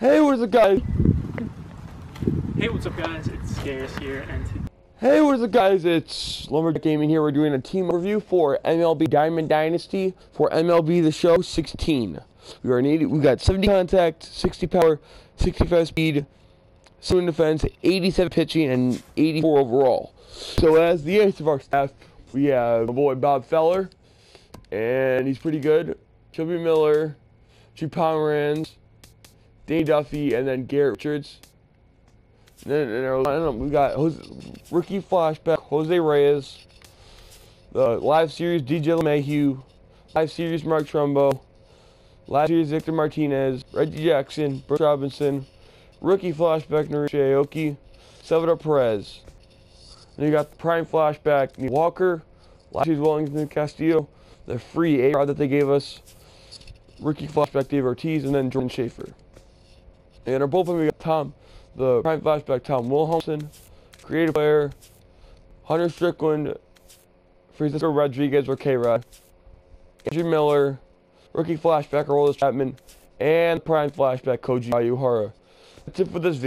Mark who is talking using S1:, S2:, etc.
S1: Hey, what's up, guys?
S2: Hey, what's up, guys? It's Garrus here, and
S1: Hey, what's up, guys? It's Lumberjack Gaming here. We're doing a team review for MLB Diamond Dynasty for MLB The Show 16. We are needed. We got 70 contact, 60 power, 65 speed, 7 defense, 87 pitching, and 84 overall. So as the ace of our staff, we have my boy Bob Feller, and he's pretty good. Shelby Miller, Drew Pomeranz, Danny Duffy, and then Garrett Richards. And then we got Jose, rookie flashback Jose Reyes, the live series DJ LeMahieu, live series Mark Trumbo, live series Victor Martinez, Reggie Jackson, Brooks Robinson, rookie flashback Narushi Aoki, Salvador Perez. Then you got the prime flashback Neil Walker, live series Wellington Castillo, the free A that they gave us, rookie flashback Dave Ortiz, and then Jordan Schafer. And our bullpen we got Tom the prime flashback Tom Wilhelmsen, creative player, Hunter Strickland, Francisco Rodriguez or K-Rod, Andrew Miller, rookie flashback Aroldis Chapman, and prime flashback Koji Uehara. That's it for this video.